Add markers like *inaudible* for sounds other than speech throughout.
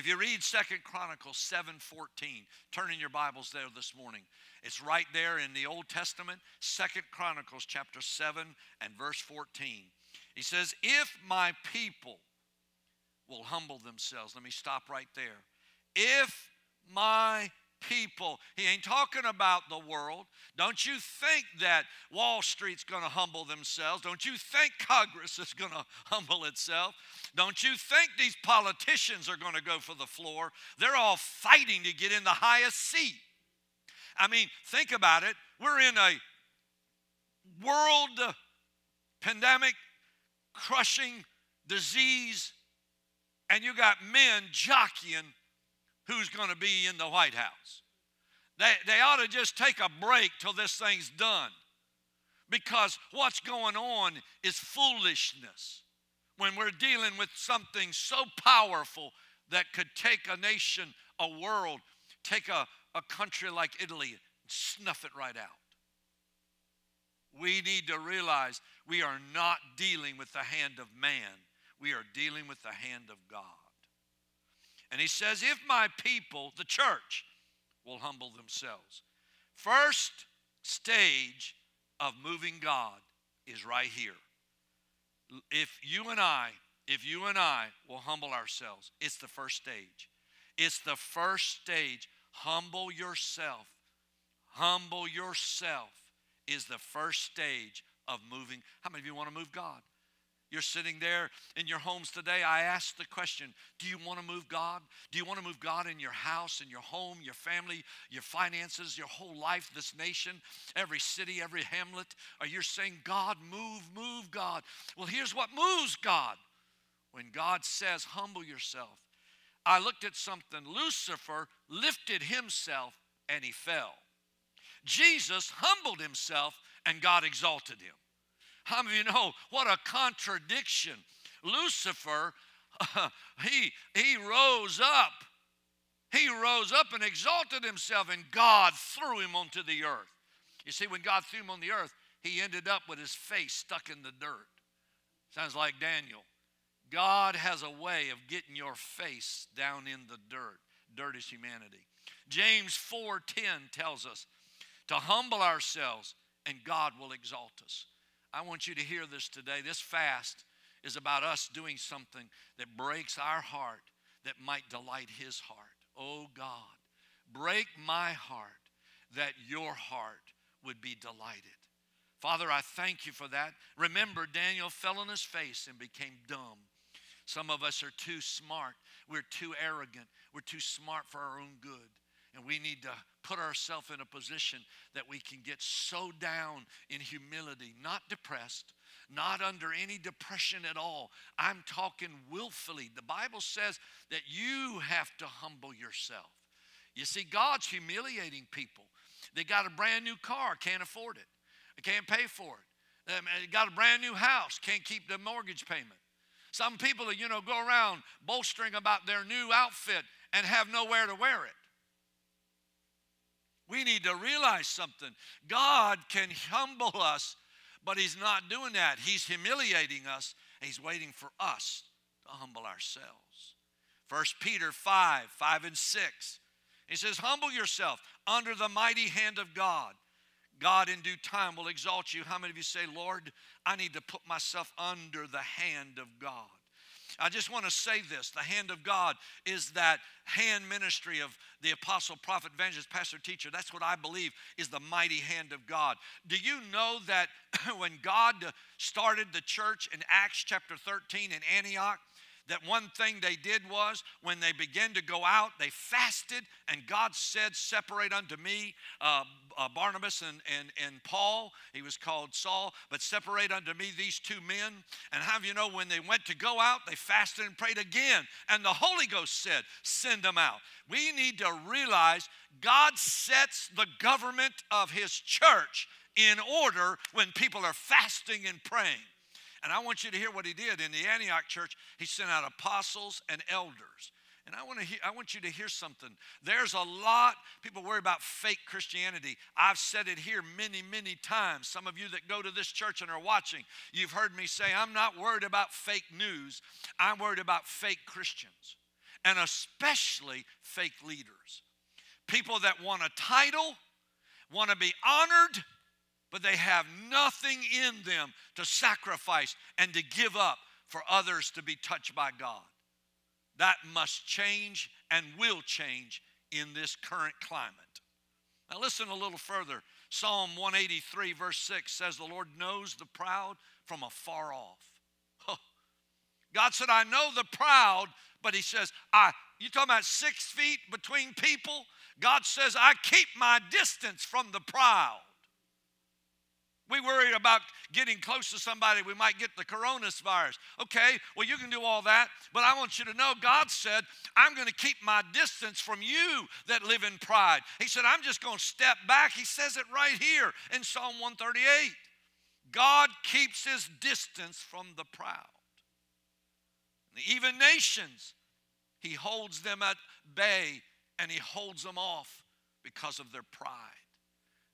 If you read Second Chronicles 7:14, turn in your Bibles there this morning. It's right there in the Old Testament, Second Chronicles chapter 7 and verse 14. He says, If my people will humble themselves, let me stop right there. If my people. He ain't talking about the world. Don't you think that Wall Street's going to humble themselves? Don't you think Congress is going *laughs* to humble itself? Don't you think these politicians are going to go for the floor? They're all fighting to get in the highest seat. I mean, think about it. We're in a world pandemic, crushing disease, and you got men jockeying who's going to be in the White House. They, they ought to just take a break till this thing's done because what's going on is foolishness when we're dealing with something so powerful that could take a nation, a world, take a, a country like Italy, and snuff it right out. We need to realize we are not dealing with the hand of man, we are dealing with the hand of God. And he says, If my people, the church, will humble themselves. First stage of moving God is right here. If you and I, if you and I will humble ourselves, it's the first stage. It's the first stage. Humble yourself. Humble yourself is the first stage of moving. How many of you want to move God? You're sitting there in your homes today. I ask the question Do you want to move God? Do you want to move God in your house, in your home, your family, your finances, your whole life, this nation, every city, every hamlet? Are you saying, God, move, move, God? Well, here's what moves God when God says, Humble yourself. I looked at something. Lucifer lifted himself and he fell. Jesus humbled himself and God exalted him. How many of you know what a contradiction? Lucifer, uh, *laughs* he, he rose up. He rose up and exalted himself, and God threw him onto the earth. You see, when God threw him on the earth, he ended up with his face stuck in the dirt. Sounds like Daniel. God has a way of getting your face down in the dirt. Dirt is humanity. James 4:10 tells us to humble ourselves and God will exalt us. I want you to hear this today. This fast is about us doing something that breaks our heart that might delight His heart. Oh God, break my heart that your heart would be delighted. Father, I thank you for that. Remember, Daniel fell on his face and became dumb. Some of us are too smart. We're too arrogant. We're too smart for our own good. And we need to put ourselves in a position that we can get so down in humility, not depressed, not under any depression at all. I'm talking willfully. The Bible says that you have to humble yourself. You see, God's humiliating people. They got a brand new car, can't afford it, can't pay for it. Um, they got a brand new house, can't keep the mortgage payment. Some people, you know, go around bolstering about their new outfit and have nowhere to wear it. We need to realize something. God can humble us, but He's not doing that. He's humiliating us. He's waiting for us to humble ourselves. 1 Peter 5 5 and 6. He says, Humble yourself under the mighty hand of God. God in due time will exalt you. How many of you say, Lord, I need to put myself under the hand of God? I just want to say this the hand of God is that hand ministry of the apostle, prophet, evangelist, pastor, teacher. That's what I believe is the mighty hand of God. Do you know that *clears throat* when God started the church in Acts chapter 13 in Antioch, that one thing they did was when they began to go out, they fasted, and God said, Separate unto me uh, uh, Barnabas and, and, and Paul. He was called Saul, but separate unto me these two men. And have you know, when they went to go out, they fasted and prayed again, and the Holy Ghost said, Send them out. We need to realize God sets the government of His church in order when people are fasting and praying. And I want you to hear what he did in the Antioch church. He sent out apostles and elders. And I want to hear, I want you to hear something. There's a lot people worry about fake Christianity. I've said it here many, many times. Some of you that go to this church and are watching, you've heard me say I'm not worried about fake news. I'm worried about fake Christians. and especially fake leaders. People that want a title, want to be honored, but they have nothing in them to sacrifice and to give up for others to be touched by God. That must change and will change in this current climate. Now, listen a little further. Psalm 183, verse 6 says, The Lord knows the proud from afar off. God said, I know the proud, but He says, I, you talking about six feet between people? God says, I keep my distance from the proud. We worry about getting close to somebody, we might get the coronavirus. Okay, well, you can do all that, but I want you to know God said, I'm going to keep my distance from you that live in pride. He said, I'm just going to step back. He says it right here in Psalm 138. God keeps his distance from the proud. Even nations, he holds them at bay and he holds them off because of their pride.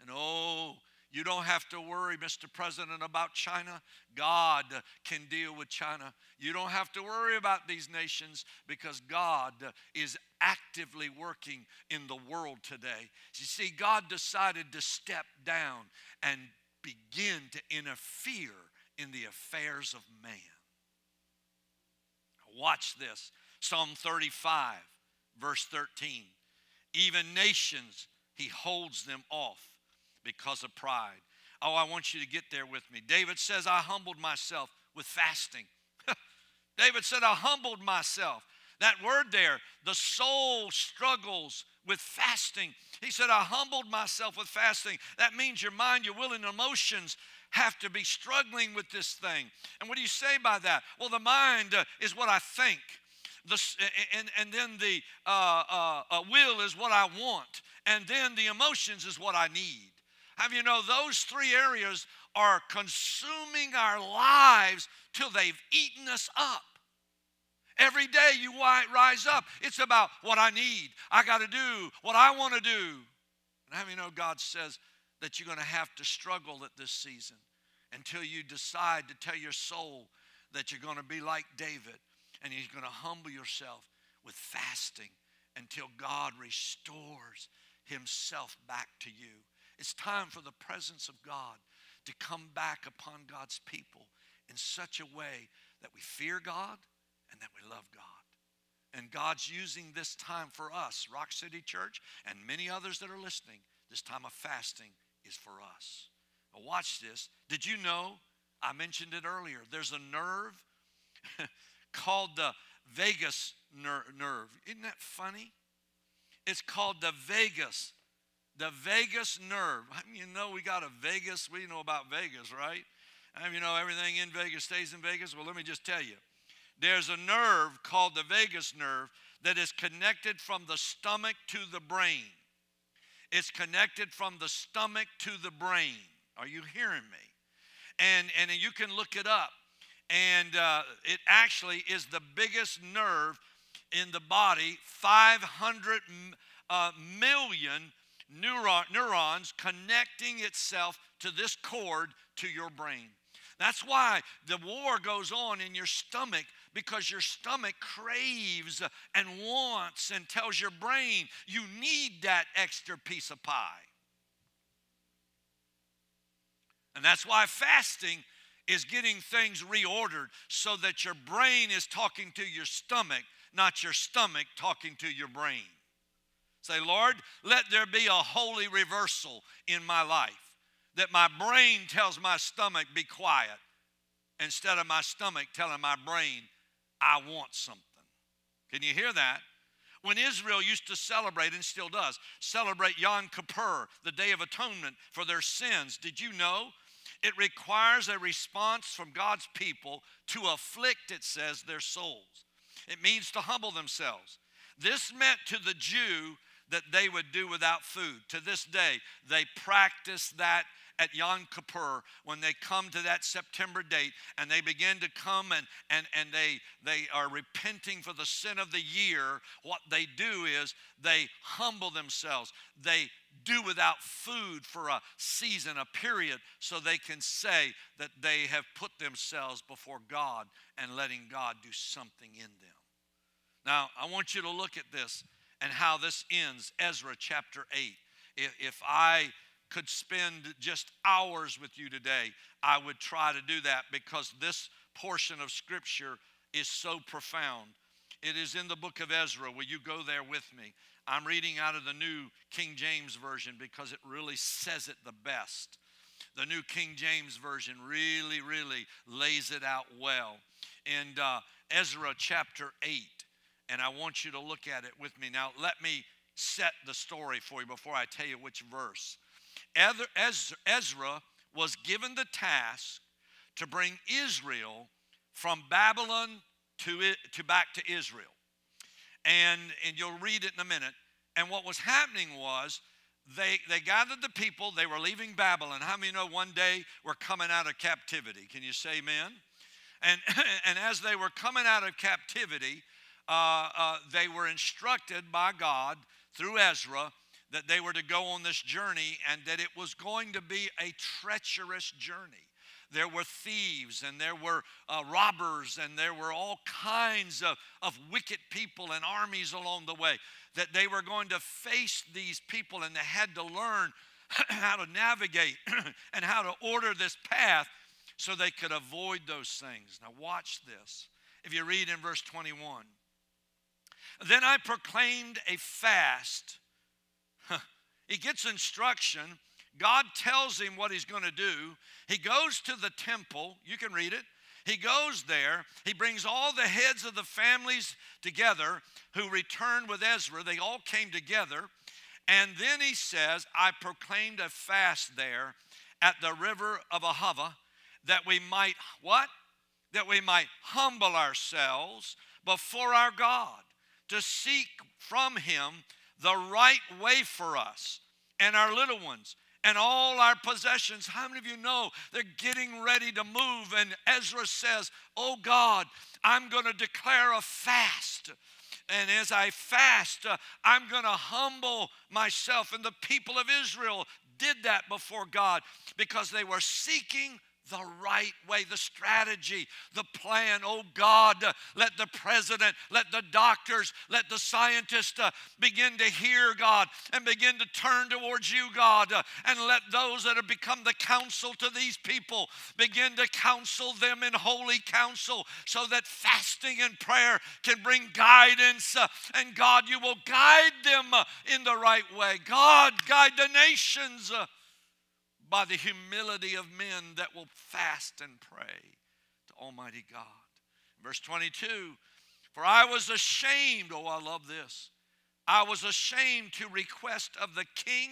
And oh, you don't have to worry, Mr. President, about China. God can deal with China. You don't have to worry about these nations because God is actively working in the world today. You see, God decided to step down and begin to interfere in the affairs of man. Watch this Psalm 35, verse 13. Even nations, he holds them off because of pride. Oh, I want you to get there with me. David says, I humbled myself with fasting. *laughs* David said, I humbled myself. That word there, the soul struggles with fasting. He said, I humbled myself with fasting. That means your mind, your will, and emotions have to be struggling with this thing. And what do you say by that? Well, the mind uh, is what I think. The, and, and then the uh, uh, uh, will is what I want. And then the emotions is what I need. Have you know those three areas are consuming our lives till they've eaten us up? Every day you rise up, it's about what I need. I got to do what I want to do. And have you know God says that you're going to have to struggle at this season until you decide to tell your soul that you're going to be like David and you're going to humble yourself with fasting until God restores himself back to you. It's time for the presence of God to come back upon God's people in such a way that we fear God and that we love God. And God's using this time for us, Rock City Church, and many others that are listening. This time of fasting is for us. Now watch this. Did you know? I mentioned it earlier. There's a nerve *laughs* called the vagus ner- nerve. Isn't that funny? It's called the vagus the vagus nerve. I mean, You know, we got a Vegas. We know about Vegas, right? I mean, you know, everything in Vegas stays in Vegas. Well, let me just tell you there's a nerve called the vagus nerve that is connected from the stomach to the brain. It's connected from the stomach to the brain. Are you hearing me? And, and you can look it up. And uh, it actually is the biggest nerve in the body, 500 uh, million neuron, neurons connecting itself to this cord to your brain. That's why the war goes on in your stomach because your stomach craves and wants and tells your brain you need that extra piece of pie. And that's why fasting is getting things reordered so that your brain is talking to your stomach, not your stomach talking to your brain. Say, Lord, let there be a holy reversal in my life. That my brain tells my stomach, be quiet, instead of my stomach telling my brain, I want something. Can you hear that? When Israel used to celebrate, and still does, celebrate Yom Kippur, the Day of Atonement for their sins, did you know it requires a response from God's people to afflict, it says, their souls. It means to humble themselves. This meant to the Jew that they would do without food. To this day, they practice that at Yom Kippur when they come to that September date and they begin to come and, and, and they, they are repenting for the sin of the year, what they do is they humble themselves. They do without food for a season, a period, so they can say that they have put themselves before God and letting God do something in them. Now, I want you to look at this and how this ends Ezra chapter 8. If, if I could spend just hours with you today, I would try to do that because this portion of Scripture is so profound. It is in the book of Ezra. Will you go there with me? I'm reading out of the New King James Version because it really says it the best. The New King James Version really, really lays it out well. In uh, Ezra chapter 8, and I want you to look at it with me. Now, let me set the story for you before I tell you which verse. Ezra was given the task to bring Israel from Babylon to, it, to back to Israel. And, and you'll read it in a minute. And what was happening was they, they gathered the people, they were leaving Babylon. How many know one day we're coming out of captivity? Can you say amen? And, *clears throat* and as they were coming out of captivity, uh, uh, they were instructed by God through Ezra that they were to go on this journey and that it was going to be a treacherous journey. There were thieves and there were uh, robbers and there were all kinds of, of wicked people and armies along the way. That they were going to face these people and they had to learn *clears throat* how to navigate *clears throat* and how to order this path so they could avoid those things. Now, watch this. If you read in verse 21, then I proclaimed a fast. *laughs* he gets instruction. God tells him what he's going to do. He goes to the temple. You can read it. He goes there. He brings all the heads of the families together who returned with Ezra. They all came together. And then he says, I proclaimed a fast there at the river of Ahava that we might, what? That we might humble ourselves before our God to seek from Him the right way for us and our little ones and all our possessions. How many of you know they're getting ready to move? And Ezra says, Oh God, I'm going to declare a fast. And as I fast, uh, I'm going to humble myself. And the people of Israel did that before God because they were seeking the right way, the strategy, the plan. Oh God, uh, let the president, let the doctors, let the scientists uh, begin to hear God and begin to turn towards you, God, uh, and let those that have become the counsel to these people begin to counsel them in holy counsel so that fasting and prayer can bring guidance. Uh, and God, you will guide them uh, in the right way. God, guide the nations. By the humility of men that will fast and pray to Almighty God. Verse 22 For I was ashamed, oh, I love this. I was ashamed to request of the king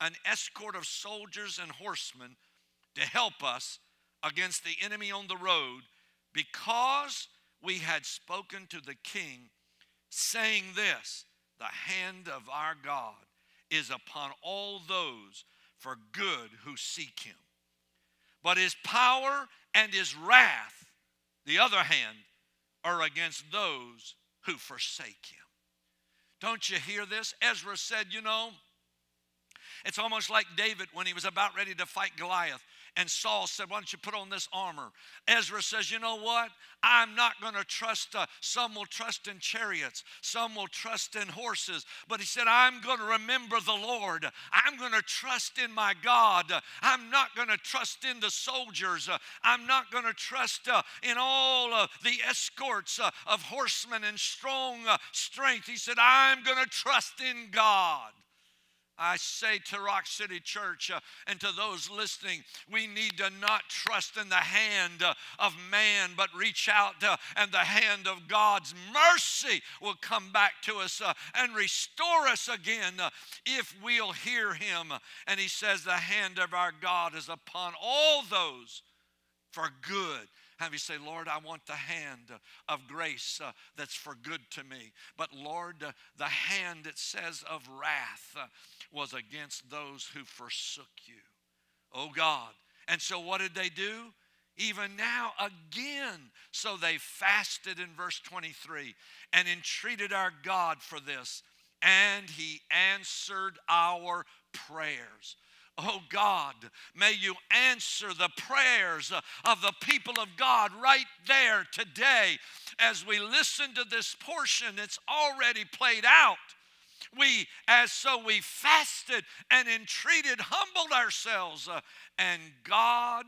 an escort of soldiers and horsemen to help us against the enemy on the road because we had spoken to the king, saying this The hand of our God is upon all those for good who seek him. But his power and his wrath, the other hand, are against those who forsake him. Don't you hear this? Ezra said, You know, it's almost like David when he was about ready to fight Goliath. And Saul said, Why don't you put on this armor? Ezra says, You know what? I'm not going to trust, uh, some will trust in chariots, some will trust in horses. But he said, I'm going to remember the Lord. I'm going to trust in my God. I'm not going to trust in the soldiers. I'm not going to trust uh, in all uh, the escorts uh, of horsemen and strong uh, strength. He said, I'm going to trust in God. I say to Rock City Church uh, and to those listening, we need to not trust in the hand uh, of man, but reach out uh, and the hand of God's mercy will come back to us uh, and restore us again uh, if we'll hear Him. And He says, The hand of our God is upon all those for good have you say, Lord, I want the hand of grace uh, that's for good to me. But Lord, uh, the hand it says of wrath uh, was against those who forsook you. Oh God. And so what did they do? Even now, again. So they fasted in verse 23 and entreated our God for this. And he answered our prayers. Oh God, may you answer the prayers of the people of God right there today. as we listen to this portion, it's already played out. We, as so we fasted and entreated, humbled ourselves, uh, and God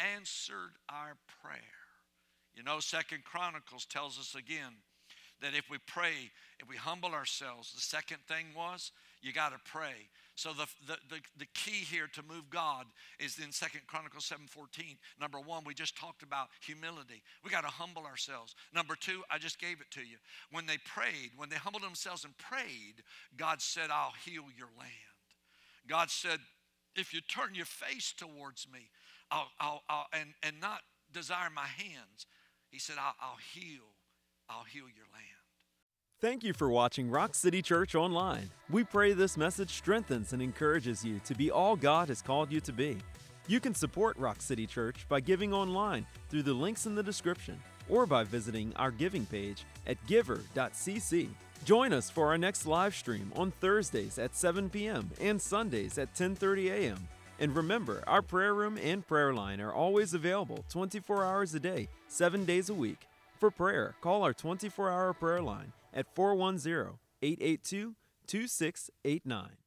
answered our prayer. You know, Second Chronicles tells us again that if we pray, if we humble ourselves, the second thing was you got to pray. So the, the, the, the, key here to move God is in Second Chronicles 7:14. Number one, we just talked about humility. We got to humble ourselves. Number two, I just gave it to you. When they prayed, when they humbled themselves and prayed, God said, I'll heal your land. God said, if you turn your face towards me, I'll, I'll, I'll and, and not desire my hands, He said, I'll, I'll heal, I'll heal your land. Thank you for watching Rock City Church Online. We pray this message strengthens and encourages you to be all God has called you to be. You can support Rock City Church by giving online through the links in the description or by visiting our giving page at giver.cc. Join us for our next live stream on Thursdays at 7 p.m. and Sundays at 10:30 a.m. And remember, our prayer room and prayer line are always available 24 hours a day, 7 days a week. For prayer, call our 24 hour prayer line at 410 882 2689.